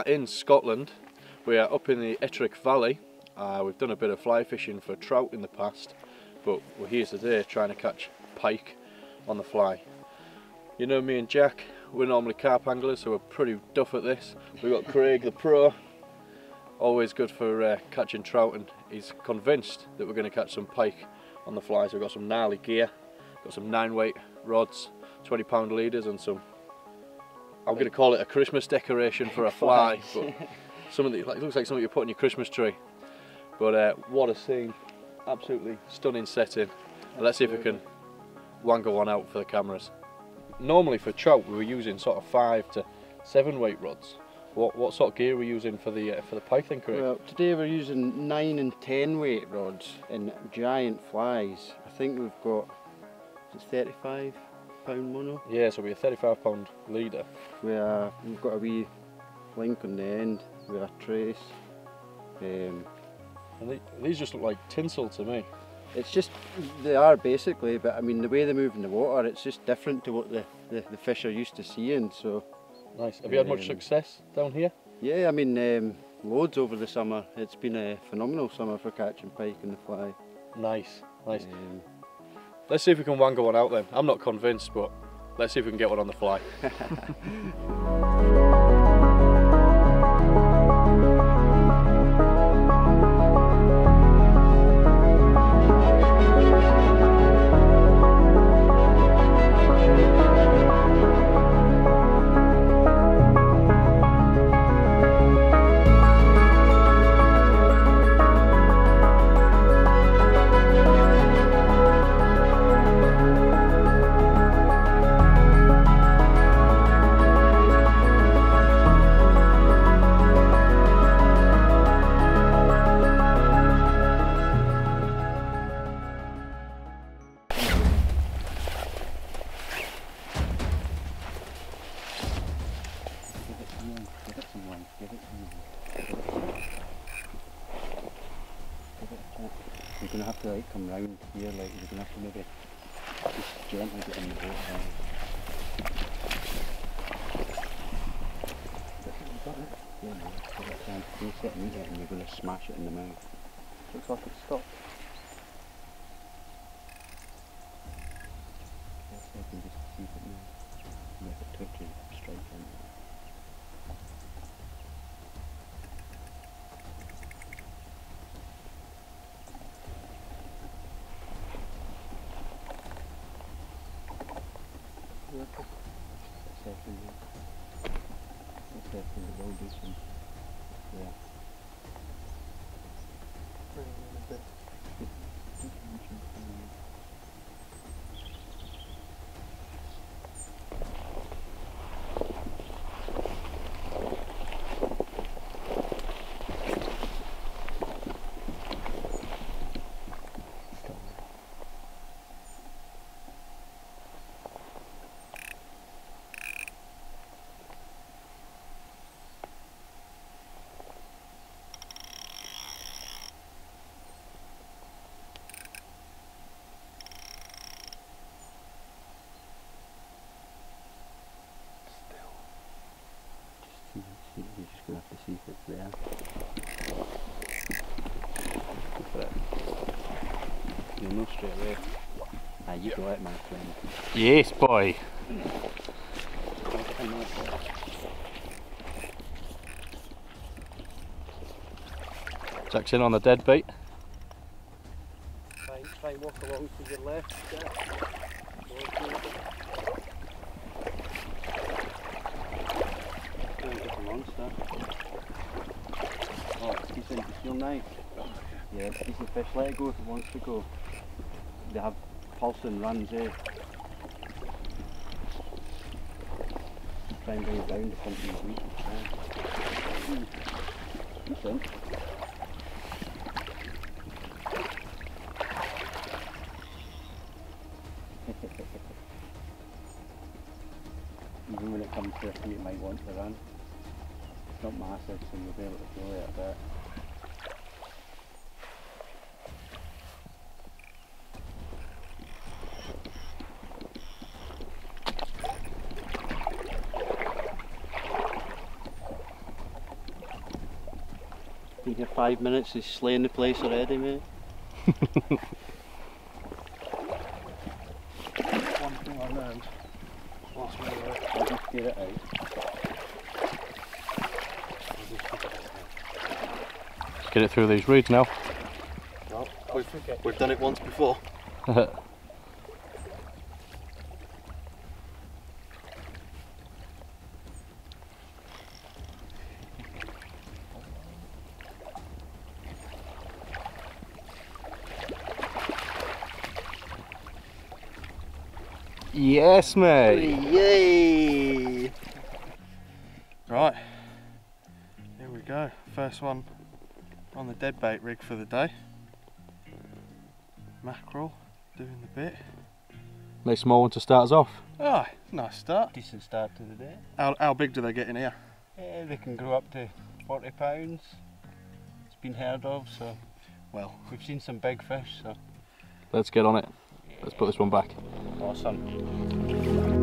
Are in Scotland. We are up in the Ettrick Valley. Uh, we've done a bit of fly fishing for trout in the past, but we're here today trying to catch pike on the fly. You know me and Jack, we're normally carp anglers, so we're pretty duff at this. We've got Craig the pro, always good for uh, catching trout, and he's convinced that we're going to catch some pike on the fly. So we've got some gnarly gear, got some nine weight rods, 20 pound leaders, and some. I'm going to call it a Christmas decoration for a fly, but something that like, looks like something you put on your Christmas tree. But uh, what a scene! Absolutely stunning setting. Let's see if we can wangle one out for the cameras. Normally for trout we were using sort of five to seven weight rods. What what sort of gear are we using for the uh, for the then, Craig? Well, today we're using 9 and 10 weight rods and giant flies. I think we've got it's 35 pound mono. Yeah, so we're a 35 pound leader. We uh, we've got a wee link on the end with a trace. Um, And they, these just look like tinsel to me. it's just they are basically, but I mean the way they move in the water, it's just different to what the, the, the fish are used to seeing. So Nice. Have you had much Um, success down here? yeah, I mean um, loads over the summer. It's been a phenomenal summer for catching pike and the fly. Nice, nice. Um, Let's see if we can wangle one out then. I'm not convinced, but let's see if we can get one on the fly. round here, like you're gonna have to maybe just gently get in the boat. You got it? Yeah, man. Give it a chance. You sit and eat it and you're gonna smash it in the mouth. Looks like it's stopped. Let's see if I can just see if it moves. And if it twitches, strike in. Second, is some, yeah. Just see, you're just gonna have to see if it's there. Go for it. You'll know straight away. Ah, you got it, my friend. Yes, boy. I. Jack's in on the dead bait. Try, try walk along to your left. Monster. Oh, it's decent. You feel nice. Yeah, it's decent fish. Let it go if it wants to go. They have pulsing runs, eh? Try and bring it down to something weak. Hmm. Decent. Even when it comes to a feet, it might want to run. It's not massive, so you'll be able to throw it a bit. Been here five minutes, he's slaying the place already, mate. One thing I learned whilst we were I just get it out. Get it through these reeds now. Well, we've, we've done it once before. yes, mate. Yay! Right, here we go. First one on the dead bait rig for the day. Mackerel doing the bit. Nice small one to start us off. Ah, nice start. Decent start to the day. How, how big do they get in here? Yeah, they can grow up to 40 pounds. It's been heard of, so Well, we've seen some big fish, so Let's get on it. Let's put this one back. awesome.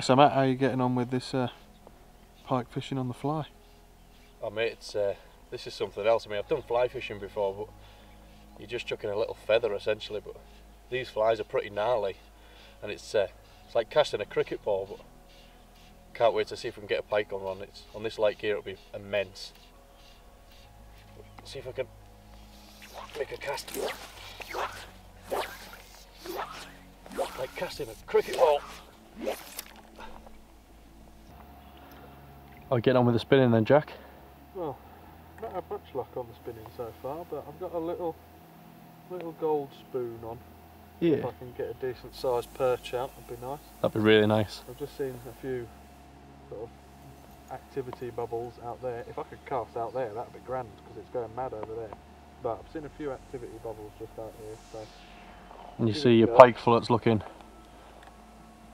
Yeah, so Matt, how are you getting on with this uh, pike fishing on the fly? Oh mate, it's, uh, this is something else. I mean, I've done fly fishing before, but you're just chucking a little feather essentially. But these flies are pretty gnarly, and it's uh, it's like casting a cricket ball. But can't wait to see if we can get a pike on one. It's on this lake here. It'll be immense. See if I can make a cast. Like casting a cricket ball. I'll get on with the spinning then, Jack. Well, not had much luck on the spinning so far, but I've got a little little gold spoon on. Yeah. If I can get a decent sized perch out, that'd be nice. that'd be really nice. I've just seen a few sort of activity bubbles out there. If I could cast out there, that'd be grand because it's going mad over there. But I've seen a few activity bubbles just out here, so And you see your go. pike floats looking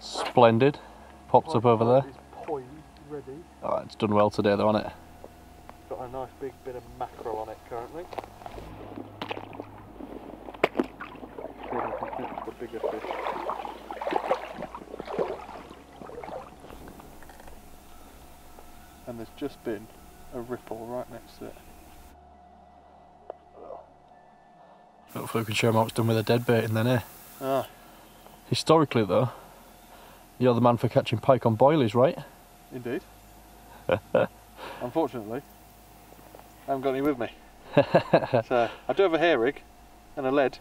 splendid. Pops up over there. Is poised, ready. Oh, it's done well today though, hasn't it? Got a nice big bit of mackerel on it currently. See if I can catch the bigger fish. And there's just been a ripple right next to it. Hopefully we can show them how it's done with a dead bait and then eh? Ah, Historically though, you're the man for catching pike on boilies, right? Indeed. Unfortunately, I haven't got any with me. so I do have a hair rig and a lead,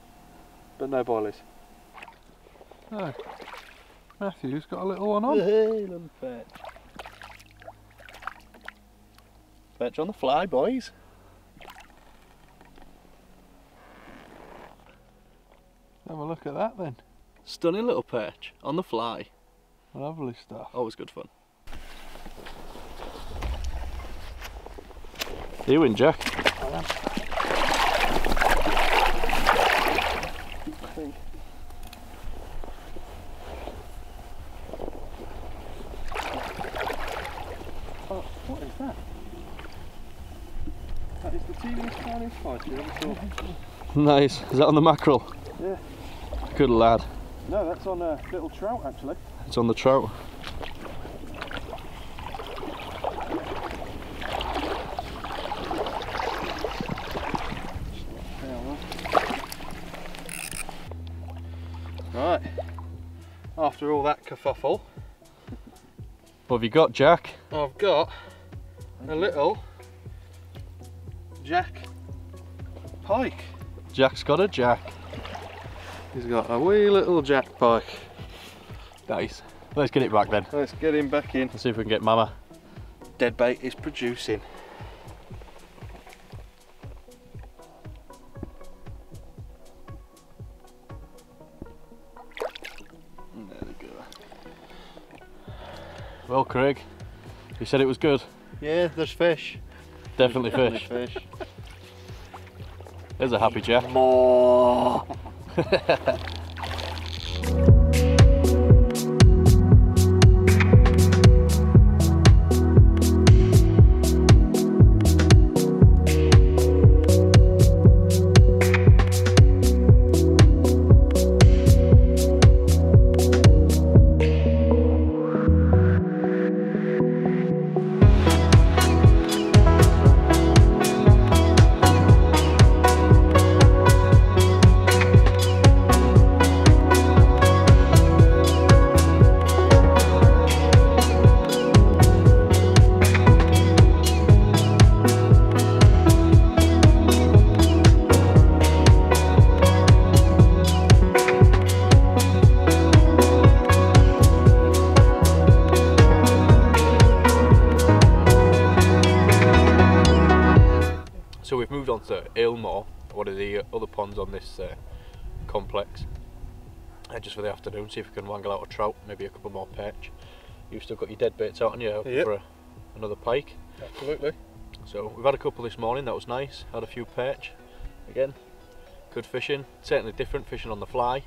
but no boilies. Oh, Matthew's got a little one on. Hey, little perch. Perch on the fly, boys. Have a look at that then. Stunning little perch on the fly. Lovely stuff. Always good fun. You win, Jack. I think. Oh, what is that? That is the teeniest, tiniest fight you ever saw. Nice. Is that on the mackerel? Yeah. Good lad. No, that's on a little trout actually. It's on the trout. Right. After all that kerfuffle, What have you got, Jack? I've got a little Jack Pike. Jack's got a jack. He's got a wee little Jack Pike. Nice. Let's get it back then. Let's get him back in. Let's see if we can get Mama. Dead bait is producing. Well, Craig, you said it was good. Yeah, there's fish. Definitely Definitely fish. fish. There's a happy Jack. More. just for the afternoon, see if we can wangle out a trout, maybe a couple more perch. You've still got your dead baits out on you Yep. for a, another pike. Absolutely. So we've had a couple this morning, that was nice. Had a few perch. Again, good fishing. Certainly different fishing on the fly.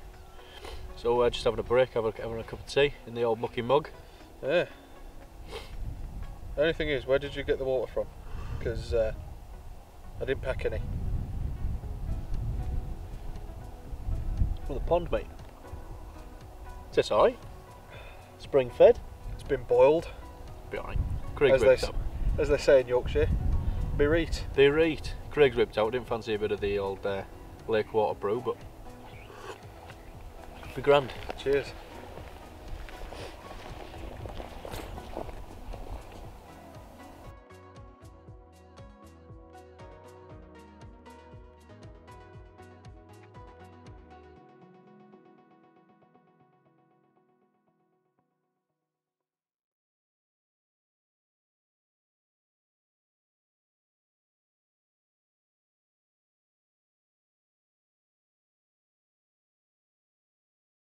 So uh, just having a break, having, having a cup of tea in the old mucky mug. Yeah. The only thing is, where did you get the water from? Because uh, I didn't pack any. From the pond, mate. This alright? Spring fed? It's been boiled, Be alright. Craig As they whipped up. as they say in Yorkshire. Be reet. Be rate. Craig's whipped out. Didn't fancy a bit of the old uh, lake water brew, but be grand. Cheers.